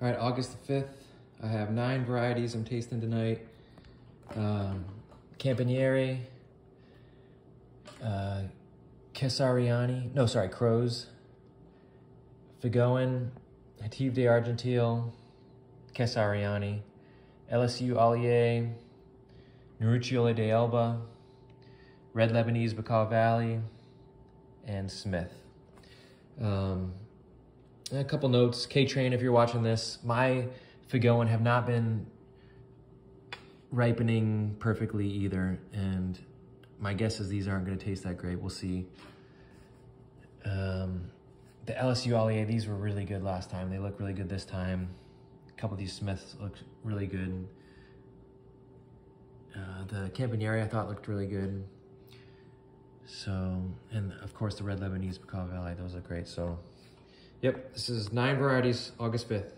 All right, August the 5th, I have nine varieties I'm tasting tonight. Um, Campaniere, uh, Kesariani, no, sorry, Crows, Figoin, Hative de Argenteuil, Kesariani, LSU Hollier, Nerucciola de Elba, Red Lebanese Bekaa Valley, and Smith. Um, a couple notes. K-Train, if you're watching this, my Figoin have not been ripening perfectly either. And my guess is these aren't going to taste that great. We'll see. Um, the LSU Hollier, these were really good last time. They look really good this time. A couple of these Smiths look really good. Uh, the Campaniere I thought looked really good. So, and of course the Red Lebanese Bekaa Valley, those look great. So, yep, this is nine varieties, August 5th.